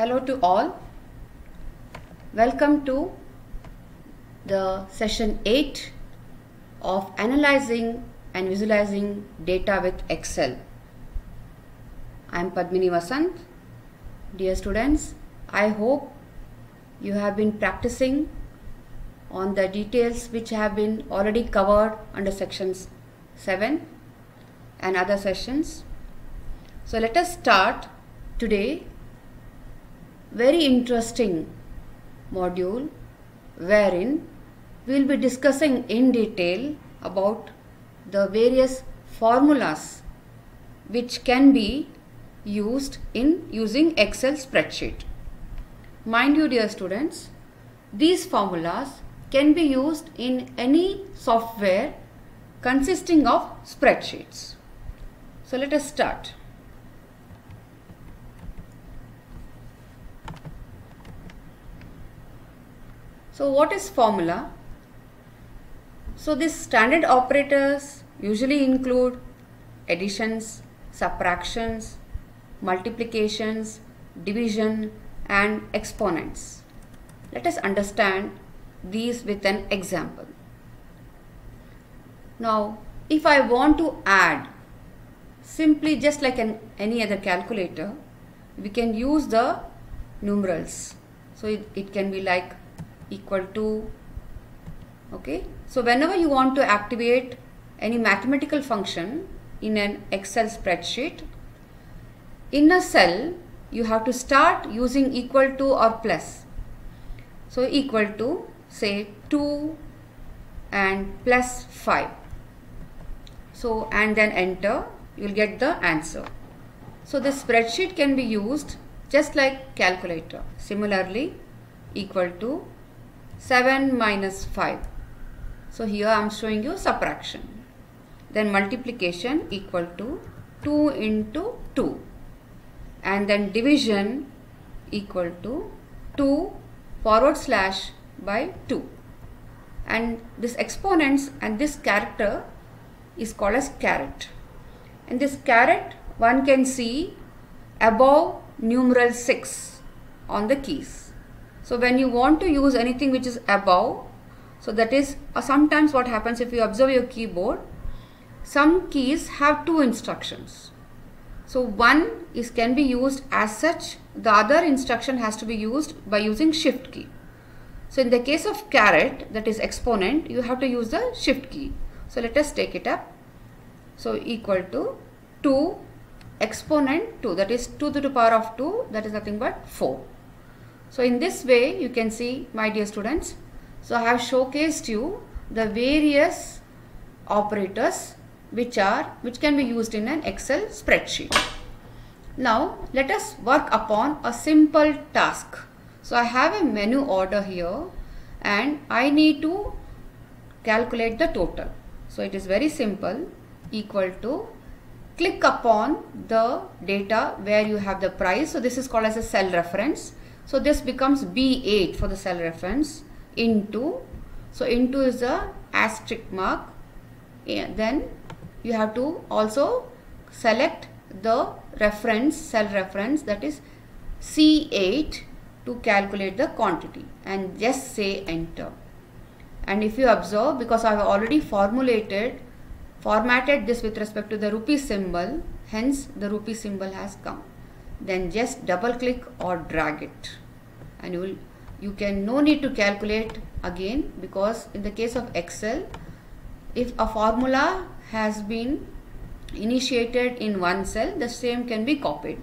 Hello to all. Welcome to the session 8 of analyzing and visualizing data with Excel. I am Padmini Vasanth. Dear students, I hope you have been practicing on the details which have been already covered under sections 7 and other sessions. So let us start today very interesting module wherein we will be discussing in detail about the various formulas which can be used in using Excel spreadsheet. Mind you dear students, these formulas can be used in any software consisting of spreadsheets. So let us start. So what is formula? So these standard operators usually include additions, subtractions, multiplications, division and exponents. Let us understand these with an example. Now if I want to add simply just like an, any other calculator we can use the numerals. So it, it can be like equal to okay? So whenever you want to activate any mathematical function in an excel spreadsheet in a cell you have to start using equal to or plus. So equal to say 2 and plus 5 so and then enter you will get the answer. So the spreadsheet can be used just like calculator. Similarly equal to 7 minus 5. So here I am showing you subtraction. Then multiplication equal to 2 into 2 and then division equal to 2 forward slash by 2 and this exponents and this character is called as caret and this caret one can see above numeral 6 on the keys so when you want to use anything which is above, so that is uh, sometimes what happens if you observe your keyboard, some keys have two instructions. So one is can be used as such, the other instruction has to be used by using shift key. So in the case of caret that is exponent, you have to use the shift key. So let us take it up. So equal to 2 exponent 2 that is 2 to the power of 2 that is nothing but 4. So in this way you can see my dear students. So I have showcased you the various operators which are which can be used in an Excel spreadsheet. Now let us work upon a simple task. So I have a menu order here and I need to calculate the total. So it is very simple equal to click upon the data where you have the price. So this is called as a cell reference so this becomes B8 for the cell reference into, so into is the asterisk mark. And then you have to also select the reference, cell reference that is C8 to calculate the quantity and just say enter. And if you observe because I have already formulated, formatted this with respect to the rupee symbol, hence the rupee symbol has come then just double click or drag it. And you will you can no need to calculate again because in the case of Excel if a formula has been initiated in one cell the same can be copied.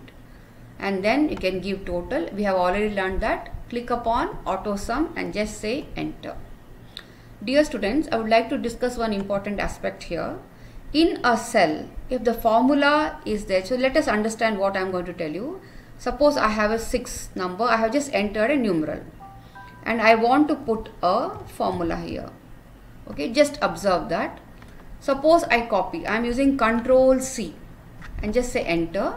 And then you can give total. We have already learned that. Click upon auto sum and just say enter. Dear students I would like to discuss one important aspect here in a cell if the formula is there so let us understand what I am going to tell you. Suppose I have a 6 number I have just entered a numeral and I want to put a formula here. Okay just observe that. Suppose I copy I am using control C and just say enter.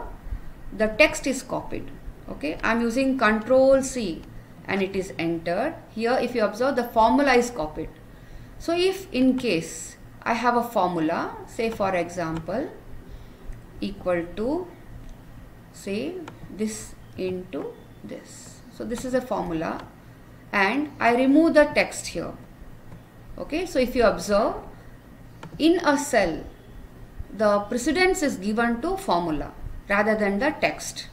The text is copied. Okay I am using control C and it is entered. Here if you observe the formula is copied. So if in case I have a formula say for example equal to say this into this. So this is a formula and I remove the text here. Okay, so if you observe in a cell the precedence is given to formula rather than the text.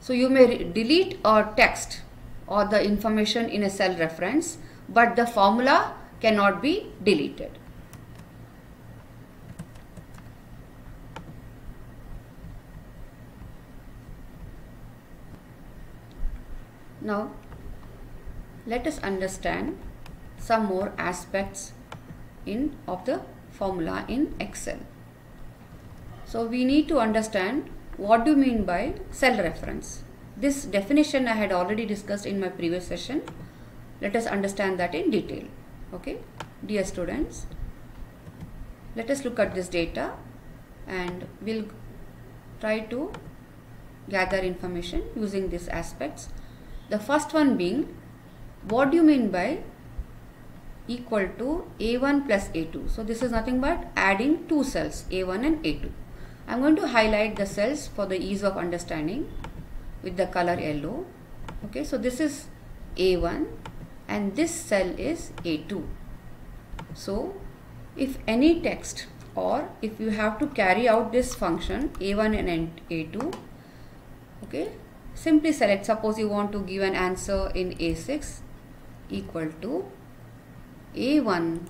So you may delete a text or the information in a cell reference but the formula cannot be deleted. Now let us understand some more aspects in of the formula in Excel. So we need to understand what do you mean by cell reference. This definition I had already discussed in my previous session. Let us understand that in detail. Okay, dear students, let us look at this data and we'll try to gather information using these aspects. The first one being what do you mean by equal to A1 plus A2? So this is nothing but adding two cells A1 and A2. I'm going to highlight the cells for the ease of understanding with the color yellow. Okay, so this is A1 and this cell is A2. So if any text or if you have to carry out this function A1 and A2, okay, simply select suppose you want to give an answer in A6 equal to A1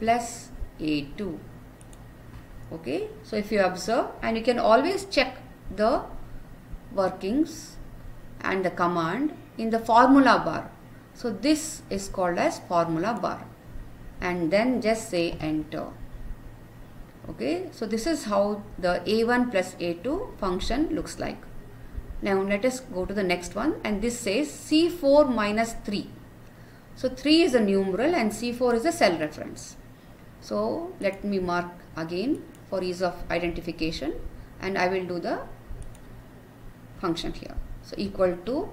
plus A2 okay? So if you observe and you can always check the workings and the command in the formula bar. So this is called as formula bar. And then just say enter. Okay? So this is how the a1 plus a2 function looks like now let us go to the next one and this says c4 minus 3 so 3 is a numeral and c4 is a cell reference so let me mark again for ease of identification and I will do the function here. So equal to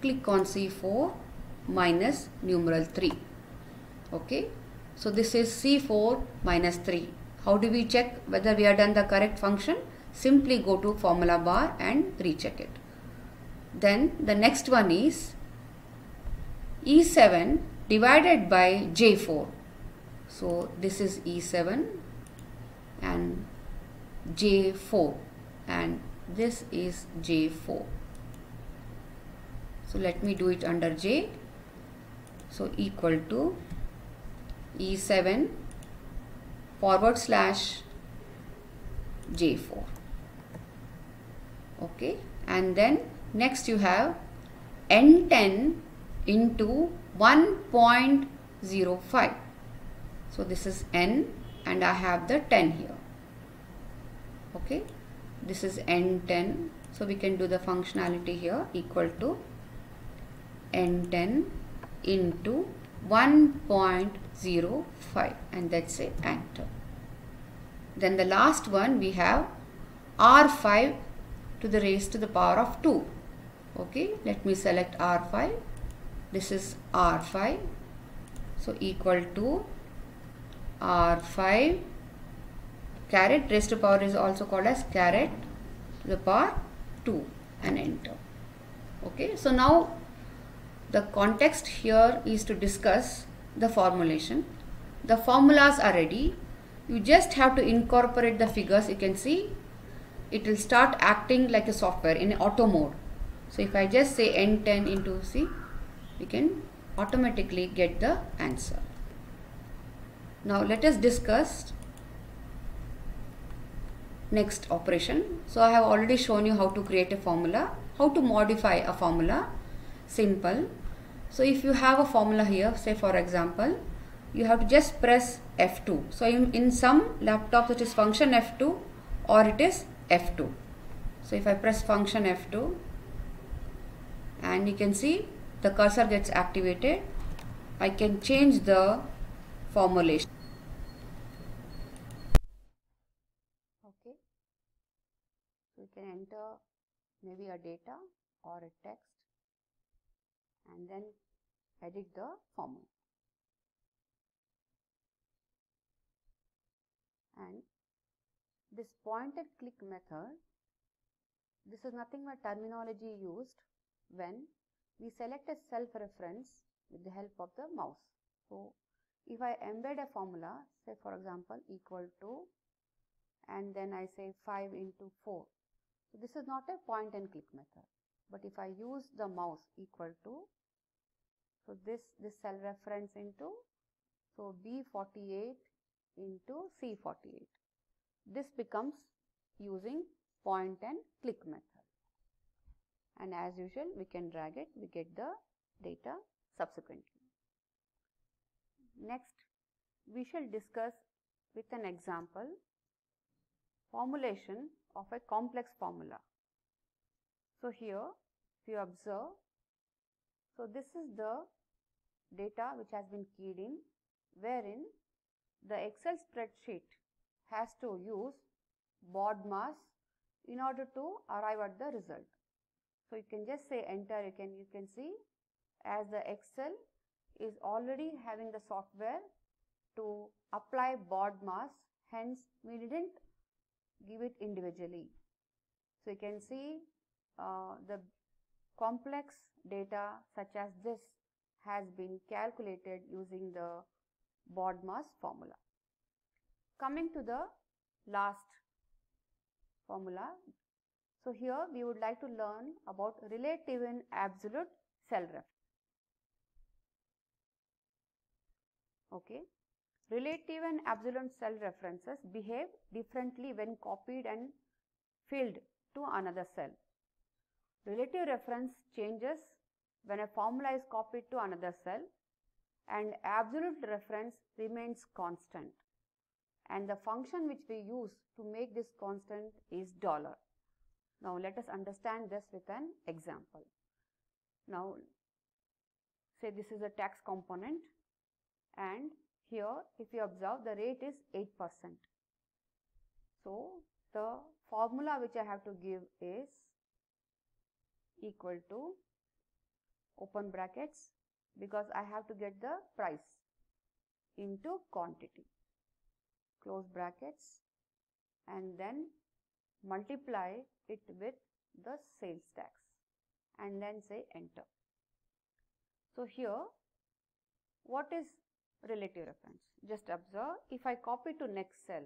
click on C4 minus numeral 3. Okay. So this is C4 minus 3. How do we check whether we have done the correct function? Simply go to formula bar and recheck it. Then the next one is E7 divided by J4. So this is E7 and J4 and this is J4 so let me do it under J so equal to E7 forward slash J4 okay? And then next you have N10 into 1.05 so this is N and I have the 10 here. Okay? This is n10 so we can do the functionality here equal to n10 into 1.05 and that's it. Enter. Then the last one we have r5 to the raise to the power of 2 okay let me select r5 this is r5 so equal to r5 caret raised to power is also called as caret to the power 2 and enter. Okay so now the context here is to discuss the formulation. The formulas are ready. You just have to incorporate the figures. You can see it will start acting like a software in auto mode so if I just say n10 into C we can automatically get the answer now let us discuss next operation. So I have already shown you how to create a formula, how to modify a formula, simple. So if you have a formula here, say for example, you have to just press F2. So in, in some laptops it is function F2 or it is F2. So if I press function F2 and you can see the cursor gets activated, I can change the formulation. Okay. You can enter maybe a data or a text and then edit the formula. And this point and click method, this is nothing but terminology used when we select a cell reference with the help of the mouse. So, if I embed a formula say for example equal to and then I say 5 into 4. So, this is not a point and click method, but if I use the mouse equal to, so this, this cell reference into, so B48 into C48. This becomes using point and click method. And as usual, we can drag it, we get the data subsequently. Next, we shall discuss with an example formulation of a complex formula. So, here if you observe, so this is the data which has been keyed in wherein the Excel spreadsheet has to use BODMAS in order to arrive at the result. So, you can just say enter you can you can see as the Excel is already having the software to apply BODMAS hence we didn't give it individually. So, you can see uh, the complex data such as this has been calculated using the BODMAS formula. Coming to the last formula. So, here we would like to learn about relative and absolute cell reference. Okay. Relative and absolute cell references behave differently when copied and filled to another cell. Relative reference changes when a formula is copied to another cell and absolute reference remains constant and the function which we use to make this constant is dollar. Now let us understand this with an example. Now say this is a tax component and here if you observe the rate is 8%. So, the formula which I have to give is equal to open brackets because I have to get the price into quantity close brackets and then multiply it with the sales tax and then say enter. So, here what is relative reference. Just observe if I copy to next cell,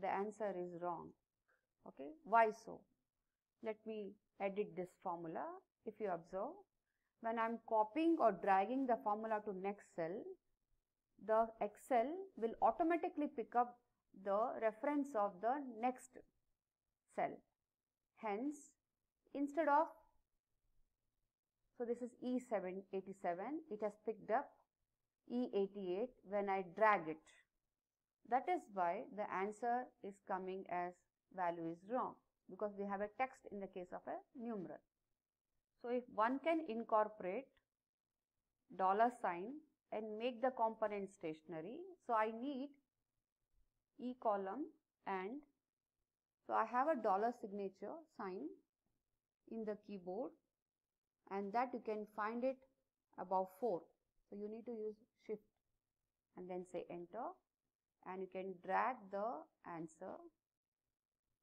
the answer is wrong. Okay, why so? Let me edit this formula. If you observe, when I am copying or dragging the formula to next cell, the Excel will automatically pick up the reference of the next cell. Hence, instead of, so this is E787, it has picked up E88 when I drag it. That is why the answer is coming as value is wrong because we have a text in the case of a numeral. So, if one can incorporate dollar sign and make the component stationary, so I need E column and so I have a dollar signature sign in the keyboard and that you can find it above 4 so, you need to use shift and then say enter and you can drag the answer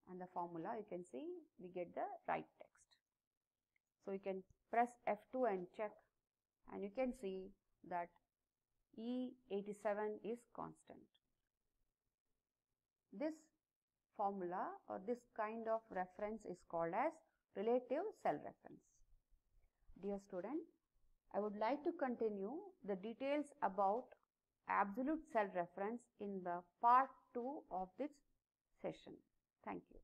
and the formula. You can see we get the right text. So, you can press F2 and check and you can see that E87 is constant. This formula or this kind of reference is called as relative cell reference. Dear student, I would like to continue the details about absolute cell reference in the part 2 of this session. Thank you.